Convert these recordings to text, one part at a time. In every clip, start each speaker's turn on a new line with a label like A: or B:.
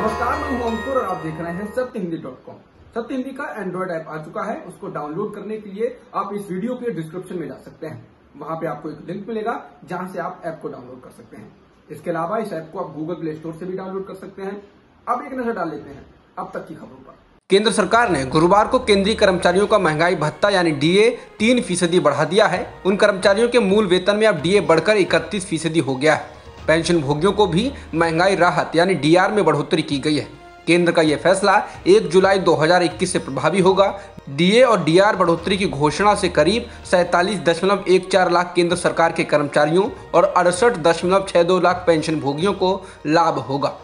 A: नमस्कार, मैं हूँ अंकुर और आप देख रहे हैं सत्य हिंदी डॉट कॉम। सत्य हिंदी का एंड्रॉइड ऐप आ चुका है, उसको डाउनलोड करने के लिए आप इस वीडियो के डिस्क्रिप्शन में जा सकते हैं। वहाँ पे आपको एक लिंक मिलेगा, जहाँ से आप ऐप को डाउनलोड कर सकते हैं। इसके अलावा इस ऐप को आप गूगल प्ले स्टोर से भी डाउनलोड कर सकते हैं। अब एक नज़र डाल लेते हैं, अब तक की खबरों पर। केंद्र सरकार ने गुरुवार को केंद्रीय कर्मचारियों का महँगाई भत्ता यानी डीए तीन फ़ीसदी बढ़ा दिया है। उन कर्मचारियों के मूल वेतन में अब डीए बढ़कर इकतीस फ़ीसदी हो गया है। पेंशन भोगियों को भी महँगाई राहत, यानी डीआर में बढ़ोतरी की गई है। केंद्र का यह फैसला 1 जुलाई 2021 से प्रभावी होगा। डीए और डीआर बढ़ोतरी की घोषणा से करीब सैतालीस दशमलव एक चार लाख केंद्र सरकार के कर्मचारियों और अड़सठ दशमलव छह दो लाख पेंशन भोगियों को लाभ होगा।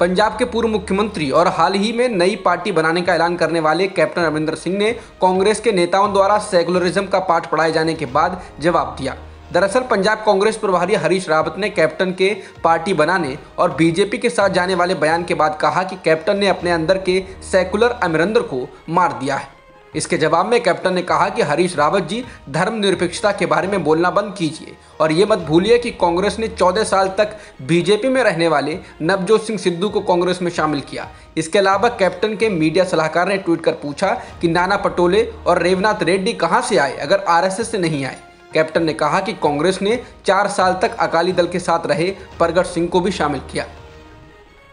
A: पंजाब के पूर्व मुख्यमंत्री और हाल ही में नई पार्टी बनाने का ऐलान करने वाले कैप्टन अमरिंदर सिंह ने कांग्रेस के नेताओं द्वारा सेकुलरिज्म का पाठ पढ़ाए जाने के बाद जवाब दिया। दरअसल पंजाब कांग्रेस प्रभारी हरीश रावत ने कैप्टन के पार्टी बनाने और बीजेपी के साथ जाने वाले बयान के बाद कहा कि कैप्टन ने अपने अंदर के सेकुलर अमरिंदर को मार दिया है। इसके जवाब में कैप्टन ने कहा कि हरीश रावत जी, धर्मनिरपेक्षता के बारे में बोलना बंद कीजिए। और ये मत भूलिए कि कांग्रेस ने 14 साल तक बीजेपी में रहने वाले नवजोत सिंह सिद्धू को कांग्रेस में शामिल किया। इसके अलावा कैप्टन के मीडिया सलाहकार ने ट्वीट कर पूछा कि नाना पटोले और रेवनाथ रेड्डी कहाँ से आए? अगर आरएसएस से नहीं आए कैप्टन ने कहा कि कांग्रेस ने चार साल तक अकाली दल के साथ रहे, प्रगट सिंह को भी शामिल किया।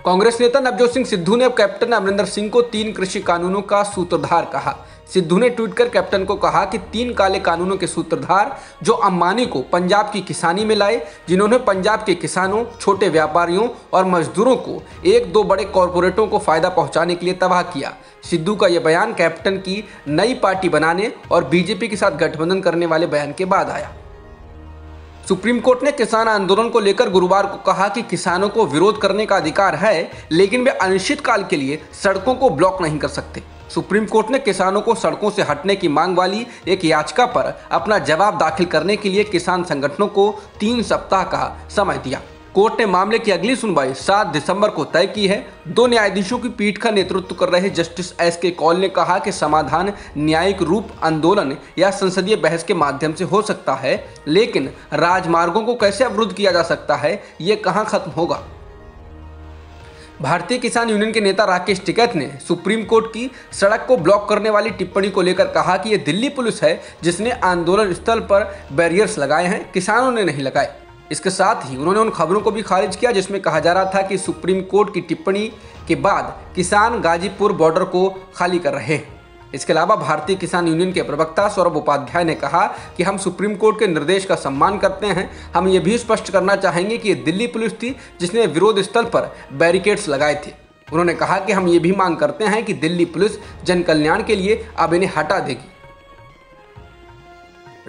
A: कांग्रेस नेता नवजोत सिंह सिद्धू ने कैप्टन अमरिंदर सिंह को तीन कृषि कानूनों का सूत्रधार कहा। सिद्धू ने ट्वीट कर कैप्टन को कहा कि तीन काले कानूनों के सूत्रधार, जो अंबानी को पंजाब की किसानी में लाए, जिन्होंने पंजाब के किसानों, छोटे व्यापारियों और मजदूरों को एक दो बड़े कॉरपोरेटों को फ़ायदा पहुँचाने के लिए तबाह किया। सिद्धू का यह बयान कैप्टन की नई पार्टी बनाने और बीजेपी के साथ गठबंधन करने वाले बयान के बाद आया। सुप्रीम कोर्ट ने किसान आंदोलन को लेकर गुरुवार को कहा कि किसानों को विरोध करने का अधिकार है, लेकिन वे अनिश्चित काल के लिए सड़कों को ब्लॉक नहीं कर सकते। सुप्रीम कोर्ट ने किसानों को सड़कों से हटने की मांग वाली एक याचिका पर अपना जवाब दाखिल करने के लिए किसान संगठनों को तीन सप्ताह का समय दिया। कोर्ट ने मामले की अगली सुनवाई 7 दिसंबर को तय की है। दो न्यायाधीशों की पीठ का नेतृत्व कर रहे जस्टिस एस के कौल ने कहा कि समाधान न्यायिक रूप आंदोलन या संसदीय बहस के माध्यम से हो सकता है, लेकिन राजमार्गों को कैसे अवरुद्ध किया जा सकता है, ये कहाँ खत्म होगा? भारतीय किसान यूनियन के नेता राकेश टिकैत ने सुप्रीम कोर्ट की सड़क को ब्लॉक करने वाली टिप्पणी को लेकर कहा कि यह दिल्ली पुलिस है, जिसने आंदोलन स्थल पर बैरियर्स लगाए हैं, किसानों ने नहीं लगाए। इसके साथ ही उन्होंने उन खबरों को भी खारिज किया, जिसमें कहा जा रहा था कि सुप्रीम कोर्ट की टिप्पणी के बाद किसान गाजीपुर बॉर्डर को खाली कर रहे हैं। इसके अलावा भारतीय किसान यूनियन के प्रवक्ता सौरभ उपाध्याय ने कहा कि हम सुप्रीम कोर्ट के निर्देश का सम्मान करते हैं। हम ये भी स्पष्ट करना चाहेंगे कि ये दिल्ली पुलिस थी जिसने विरोध स्थल पर बैरिकेड्स लगाए थे। उन्होंने कहा कि हम ये भी मांग करते हैं कि दिल्ली पुलिस जन कल्याण के लिए अब इन्हें हटा देगी।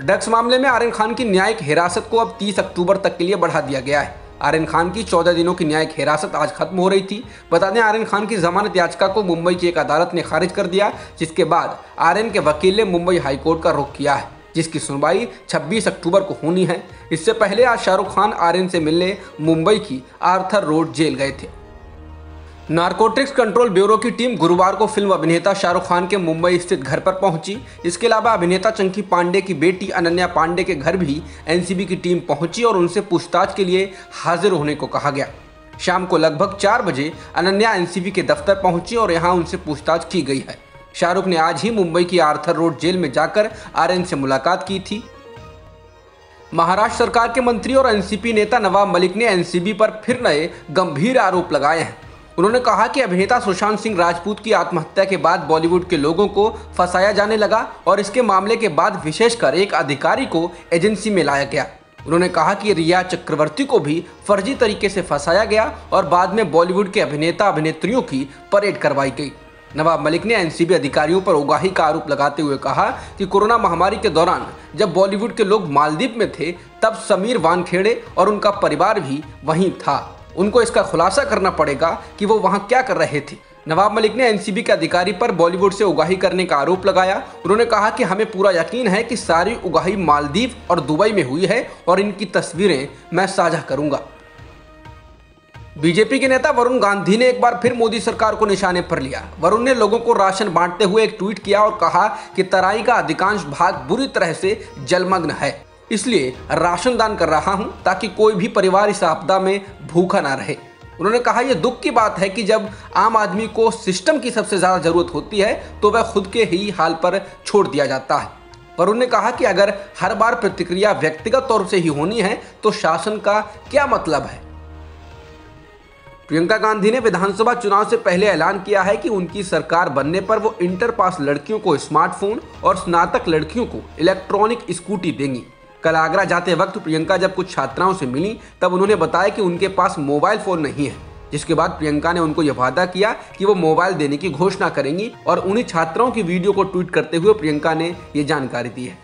A: ड्रग्स मामले में आर्यन खान की न्यायिक हिरासत को अब 30 अक्टूबर तक के लिए बढ़ा दिया गया है। आर्यन खान की 14 दिनों की न्यायिक हिरासत आज खत्म हो रही थी। बता दें, आर्यन खान की जमानत याचिका को मुंबई की एक अदालत ने खारिज कर दिया, जिसके बाद आर्यन के वकील ने मुंबई हाईकोर्ट का रुख किया है, जिसकी सुनवाई 26 अक्टूबर को होनी है। इससे पहले आज शाहरुख खान आर्यन से मिलने मुंबई की आर्थर रोड जेल गए थे। नारकोटिक्स कंट्रोल ब्यूरो की टीम गुरुवार को फ़िल्म अभिनेता शाहरुख खान के मुंबई स्थित घर पर पहुँची। इसके अलावा अभिनेता चंकी पांडे की बेटी अनन्या पांडे के घर भी एनसीबी की टीम पहुँची और उनसे पूछताछ के लिए हाजिर होने को कहा गया। शाम को लगभग चार बजे अनन्या एनसीबी के दफ्तर पहुँची और यहाँ उनसे पूछताछ की गई है। शाहरुख ने आज ही मुंबई की आर्थर रोड जेल में जाकर आर्यन से मुलाकात की थी। महाराष्ट्र सरकार के मंत्री और एनसीपी नेता नवाब मलिक ने एनसीबी पर फिर नए गंभीर आरोप लगाए हैं। उन्होंने कहा कि अभिनेता सुशांत सिंह राजपूत की आत्महत्या के बाद बॉलीवुड के लोगों को फंसाया जाने लगा और इसके मामले के बाद विशेषकर एक अधिकारी को एजेंसी में लाया गया। उन्होंने कहा कि रिया चक्रवर्ती को भी फर्जी तरीके से फंसाया गया और बाद में बॉलीवुड के अभिनेता अभिनेत्रियों की परेड करवाई गई। नवाब मलिक ने एनसीबी अधिकारियों पर उगाही का आरोप लगाते हुए कहा कि कोरोना महामारी के दौरान जब बॉलीवुड के लोग मालदीप में थे, तब समीर वानखेड़े और उनका परिवार भी वहीं था। उनको इसका खुलासा करना पड़ेगा कि वो वहाँ क्या कर रहे थे। नवाब मलिक ने एनसीबी के अधिकारी पर बॉलीवुड से उगाही करने का आरोप लगाया। उन्होंने कहा कि हमें पूरा यकीन है कि सारी उगाही मालदीव और दुबई में हुई है और इनकी तस्वीरें मैं साझा करूँगा। बीजेपी के नेता वरुण गांधी ने एक बार फिर मोदी सरकार को निशाने पर लिया। वरुण ने लोगों को राशन बांटते हुए एक ट्वीट किया और कहा कि तराई का अधिकांश भाग बुरी तरह से जलमग्न है। इसलिए राशन दान कर रहा हूँ ताकि कोई भी परिवार इस आपदा में भूखा ना रहे। उन्होंने कहा, यह दुख की बात है कि जब आम आदमी को सिस्टम की सबसे ज़्यादा ज़रूरत होती है तो वह खुद के ही हाल पर छोड़ दिया जाता है। पर उन्होंने कहा कि अगर हर बार प्रतिक्रिया व्यक्तिगत तौर से ही होनी है तो शासन का क्या मतलब है? प्रियंका गांधी ने विधानसभा चुनाव से पहले ऐलान किया है कि उनकी सरकार बनने पर वो इंटर पास लड़कियों को स्मार्टफ़ोन और स्नातक लड़कियों को इलेक्ट्रॉनिक स्कूटी देंगी। कल आगरा जाते वक्त प्रियंका जब कुछ छात्राओं से मिली, तब उन्होंने बताया कि उनके पास मोबाइल फ़ोन नहीं है। जिसके बाद प्रियंका ने उनको यह वादा किया कि वो मोबाइल देने की घोषणा करेंगी और उन्हीं छात्राओं की वीडियो को ट्वीट करते हुए प्रियंका ने ये जानकारी दी है।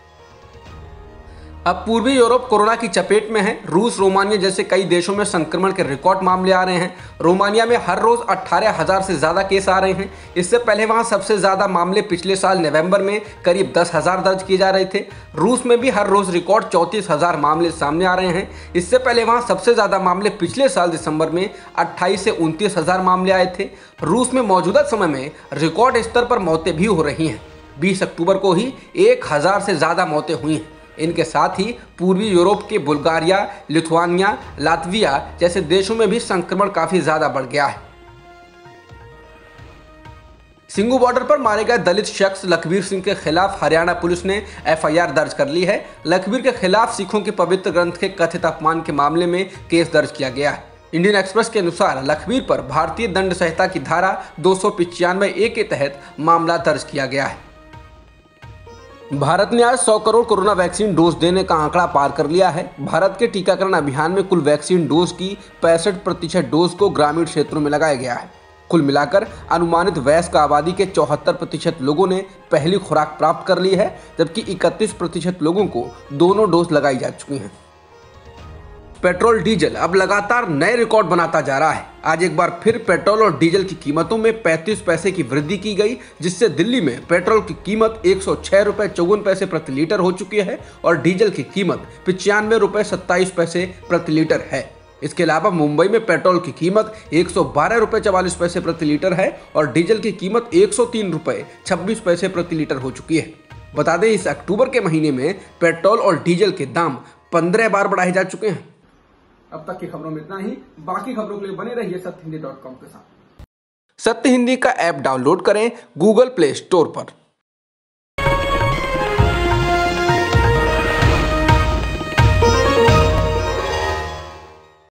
A: अब पूर्वी यूरोप कोरोना की चपेट में है। रूस, रोमानिया जैसे कई देशों में संक्रमण के रिकॉर्ड मामले आ रहे हैं। रोमानिया में हर रोज अट्ठारह हज़ार से ज़्यादा केस आ रहे हैं। इससे पहले वहाँ सबसे ज़्यादा मामले पिछले साल नवंबर में करीब दस हज़ार दर्ज किए जा रहे थे। रूस में भी हर रोज रिकॉर्ड चौंतीस हज़ार मामले सामने आ रहे हैं। इससे पहले वहाँ सबसे ज़्यादा मामले पिछले साल दिसंबर में अट्ठाईस से उनतीस मामले आए थे। रूस में मौजूदा समय में रिकॉर्ड स्तर पर मौतें भी हो रही हैं। बीस अक्टूबर को ही एक हज़ार से ज़्यादा मौतें हुई हैं। इनके साथ ही पूर्वी यूरोप के बुल्गारिया, लिथुआनिया, लातविया जैसे देशों में भी संक्रमण काफ़ी ज़्यादा बढ़ गया है। सिंगू बॉर्डर पर मारे गए दलित शख्स लखबीर सिंह के खिलाफ हरियाणा पुलिस ने एफआईआर दर्ज कर ली है। लखबीर के खिलाफ सिखों के पवित्र ग्रंथ के कथित अपमान के मामले में केस दर्ज किया गया है। इंडियन एक्सप्रेस के अनुसार लखबीर पर भारतीय दंड संहिता की धारा दो सौ ए के तहत मामला दर्ज किया गया है। भारत ने आज 100 करोड़ कोरोना वैक्सीन डोज देने का आंकड़ा पार कर लिया है। भारत के टीकाकरण अभियान में कुल वैक्सीन डोज की पैंसठ प्रतिशत डोज को ग्रामीण क्षेत्रों में लगाया गया है। कुल मिलाकर अनुमानित वयस्क आबादी के चौहत्तर प्रतिशत लोगों ने पहली खुराक प्राप्त कर ली है, जबकि इकतीस प्रतिशत लोगों को दोनों डोज लगाई जा चुकी हैं। पेट्रोल डीजल अब लगातार नए रिकॉर्ड बनाता जा रहा है। आज एक बार फिर पेट्रोल और डीजल की कीमतों में 35 पैसे की वृद्धि की गई, जिससे दिल्ली में पेट्रोल की कीमत एक सौ चौवन पैसे प्रति लीटर हो चुकी है और डीजल की कीमत पिचानवे रुपए सत्ताईस पैसे प्रति लीटर है। इसके अलावा मुंबई में पेट्रोल की कीमत एक सौ चवालीस पैसे प्रति लीटर है और डीजल की कीमत एक सौ छब्बीस पैसे प्रति लीटर हो चुकी है। बता दें, इस अक्टूबर के महीने में पेट्रोल और डीजल के दाम पंद्रह बार बढ़ाए जा चुके हैं। अब तक की खबरों में इतना ही। बाकी खबरों के लिए बने रहिए सत्य हिंदी डॉट कॉम के साथ। सत्य हिंदी का ऐप डाउनलोड करें गूगल प्ले स्टोर पर।